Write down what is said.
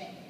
day.